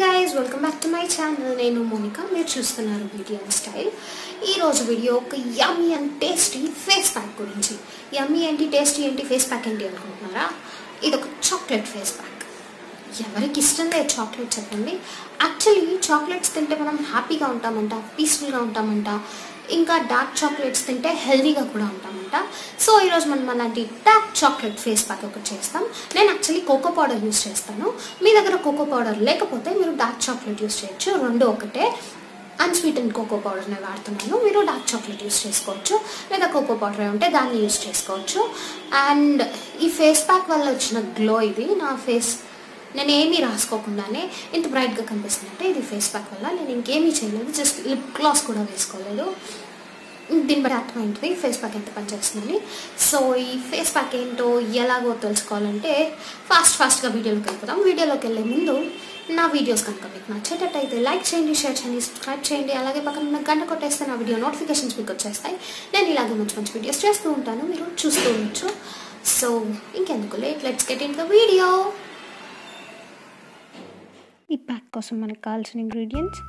Guys welcome back to my channel నేను మోనిక. మీరు చూస్తున్నారు బ్యూటీ స్టైల్ ఈరోజు వీడియో ఒక yummy and tasty face pack గురించి. యమ్మీ ఏంటి టేస్టీ ఏంటి ఫేస్ ప్యాక్ ఏంటి అనుకుంటున్నారా? ఇది ఒక చాక్లెట్ ఫేస్ ప్యాక్ ఎవరికి ఇష్టం లేదు చాక్లెట్ చెప్పండి. యాక్చువల్లీ చాక్లెట్స్ తింటే మనం హ్యాపీగా ఉంటామంట పీస్ఫుల్గా ఉంటామంట. ఇంకా డార్క్ చాక్లెట్స్ తింటే హెల్దీగా కూడా అనమాట సో ఈరోజు మనం అలాంటి డార్క్ చాక్లెట్ ఫేస్ ప్యాక్ ఒకటి చేస్తాం. నేను యాక్చువల్లీ కోకో పౌడర్ యూస్ చేస్తాను. మీ దగ్గర కోకో పౌడర్ లేకపోతే మీరు డార్క్ చాక్లెట్ యూస్ చేయొచ్చు. రెండు ఒకటే. అన్స్వీటెన్ కోకో పౌడర్ని వాడుతున్నాను. మీరు డార్క్ చాక్లెట్ యూస్ చేసుకోవచ్చు. లేదా కోకో పౌడర్ ఉంటే దాన్ని యూస్ చేసుకోవచ్చు. అండ్ ఈ ఫేస్ ప్యాక్ వల్ల వచ్చిన గ్లో ఇది. నా ఫేస్ నేను ఏమీ రాసుకోకుండానే ఇంత బ్రైట్గా కనిపిస్తుందంటే ఇది ఫేస్ ప్యాక్ వల్ల. నేను ఇంకేమీ చేయలేదు. జస్ట్ లిప్ గ్లాస్ కూడా వేసుకోలేదు. దీన్ని బట్టి అర్థమైంటుంది ఫేస్ ప్యాక్ ఎంత పనిచేస్తుందని. సో ఈ ఫేస్ ప్యాక్ ఏంటో ఎలాగో తెలుసుకోవాలంటే ఫాస్ట్ ఫాస్ట్గా వీడియోలోకి వెళ్ళిపోతాం వీడియోలోకి వెళ్ళే ముందు నా వీడియోస్ కనుక మీకు నచ్చేటట్టయితే లైక్ చేయండి షేర్ చేయండి సబ్స్క్రైబ్ చేయండి. అలాగే పక్కన ఉన్న గంట కొట్టేస్తే నా వీడియో నోటిఫికేషన్స్ మీకు వచ్చేస్తాయి. నేను ఇలాగే మంచి మంచి వీడియోస్ చేస్తూ ఉంటాను. మీరు చూస్తూ ఉండొచ్చు. సో ఇంకెందుకు late let's get in the video ఈ ప్యాక్ కోసం మనకు కావాల్సిన ఇంగ్రీడియంట్స్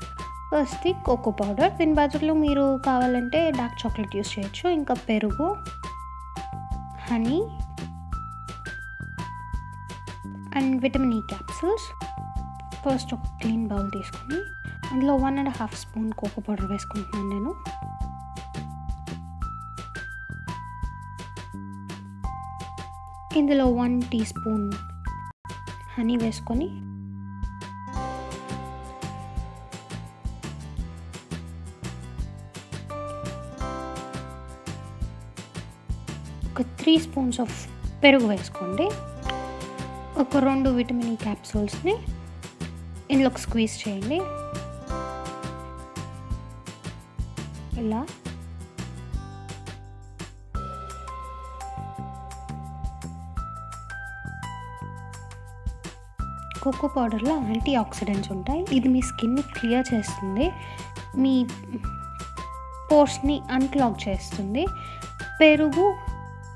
ఫస్ట్ కోకో పౌడర్. దీని బదులు మీరు కావాలంటే డార్క్ చాక్లెట్ యూస్ చేయొచ్చు. ఇంకా పెరుగు honey and vitamin E capsules. First ఒక క్లీన్ బౌల్ తీసుకుని అందులో one and half spoon cocoa powder వేసుకుంటున్నాను నేను. ఇందులో వన్ టీ స్పూన్ హనీ వేసుకొని ఒక త్రీ స్పూన్స్ ఆఫ్ పెరుగు వేసుకోండి. ఒక రెండు విటమిన్ ఈ క్యాప్సూల్స్ని ఇందులోకి స్క్వీజ్ చేయండి. ఇలా. కోకో పౌడర్లో యాంటీ ఆక్సిడెంట్స్ ఉంటాయి. ఇది మీ స్కిన్ని క్లియర్ చేస్తుంది. మీ పోర్స్ని అన్క్లాగ్ చేస్తుంది. పెరుగు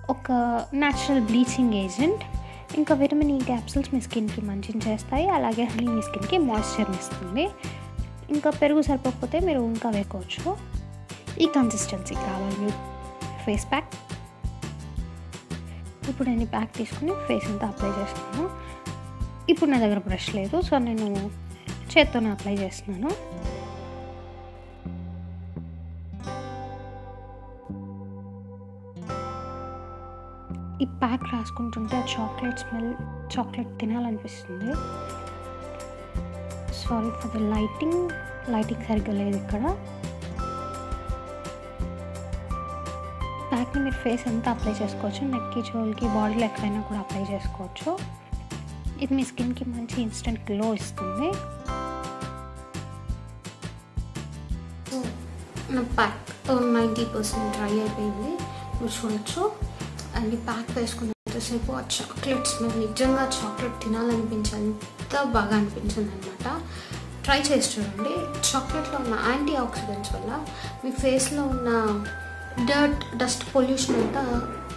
ఒక న్యాచురల్ బ్లీచింగ్ ఏజెంట్ ఇంకా విటమిన్ ఈ క్యాప్సూల్స్ మీ స్కిన్కి మంచిని చేస్తాయి. అలాగే హనీ మీ స్కిన్కి మాయిశ్చర్ని ఇస్తుంది. ఇంకా పెరుగు సరిపోకపోతే మీరు ఇంకా వేసుకోవచ్చు ఈ కన్సిస్టెన్సీకి కావాలి మీ ఫేస్ ప్యాక్ ఇప్పుడు నేను ప్యాక్ తీసుకుని ఫేస్ అంతా అప్లై చేస్తున్నాను. ఇప్పుడు నా దగ్గర బ్రష్ లేదు సో నేను చేత్తోనే అప్లై చేస్తున్నాను. ఈ ప్యాక్ రాసుకుంటుంటే ఆ చాక్లెట్ స్మెల్ చాక్లెట్ తినాలనిపిస్తుంది. Sorry for the lighting lighting సరిగ్గా లేదు ఇక్కడ. ప్యాక్ని మీరు ఫేస్ అంతా అప్లై చేసుకోవచ్చు? నెక్కి చోల్కి బాడీలో ఎక్కడైనా కూడా అప్లై చేసుకోవచ్చు. ఇది మీ స్కిన్కి మంచి ఇన్స్టెంట్ గ్లో ఇస్తుంది. సో నా ప్యాక్ నైంటీ పర్సెంట్ డ్రై అయిపోయింది. మీరు చూడొచ్చు. అండ్ ప్యాక్ వేసుకున్నంతసేపు ఆ చాక్లెట్ స్మెల్ నిజంగా చాక్లెట్ తినాలనిపించేంత బాగా అనిపించింది అనమాట ట్రై చేసి చూడండి. చాక్లెట్లో ఉన్న యాంటీ ఆక్సిడెంట్స్ వల్ల మీ ఫేస్లో ఉన్న డర్ట్ డస్ట్ పొల్యూషన్ అంతా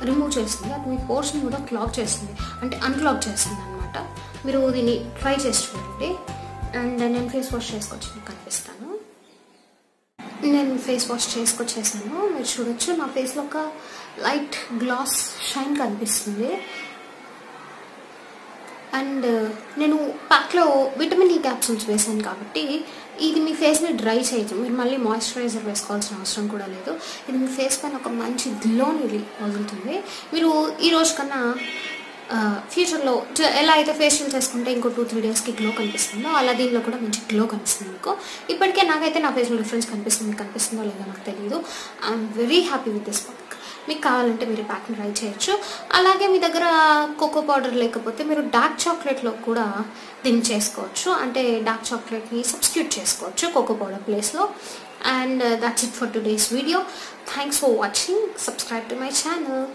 రిమూవ్ చేస్తుంది. అది మీ పోర్షన్ కూడా క్లాక్ చేస్తుంది. అంటే అన్క్లాక్ చేస్తుంది అనమాట మీరు దీన్ని ట్రై చేసి చూడండి. అండ్ నేను ఫేస్ వాష్ చేసుకొచ్చి మీకు కనిపిస్తాను. నేను ఫేస్ వాష్ చేసుకొచ్చేసాను. మీరు చూడొచ్చు నా ఫేస్లో ఒక లైట్ గ్లాస్ షైన్ కనిపిస్తుంది. అండ్ నేను ప్యాక్లో విటమిన్ ఈ క్యాప్సూల్స్ వేసాను కాబట్టి ఇది మీ ఫేస్ని డ్రై చేయదు. మీరు మళ్ళీ మాయిశ్చరైజర్ వేసుకోవాల్సిన అవసరం కూడా లేదు. ఇది మీ ఫేస్ పైన ఒక మంచి గ్లోని వదులుతుంది. మీరు ఈ రోజు కన్నా ఫ్యూచర్లో ఎలా అయితే ఫేషియల్ చేసుకుంటే ఇంకో టూ త్రీ డేస్కి గ్లో కనిపిస్తుందో అలా దీనిలో కూడా మంచి గ్లో కనిపిస్తుంది మీకు. ఇప్పటికే నాకైతే నా ఫేస్లో డిఫరెన్స్ కనిపిస్తుంది కనిపిస్తుందో లేదో నాకు తెలియదు I'm very happy with this product మీకు కావాలంటే మీరు ప్యాక్ని ట్రై చేయొచ్చు. అలాగే మీ దగ్గర కోకో పౌడర్ లేకపోతే మీరు డార్క్ చాక్లెట్లో కూడా దీన్ని చేసుకోవచ్చు. అంటే డార్క్ చాక్లెట్ని సబ్స్టిట్యూట్ చేసుకోవచ్చు కోకో పౌడర్ ప్లేస్లో and that's it for today's video thanks for watching subscribe to my channel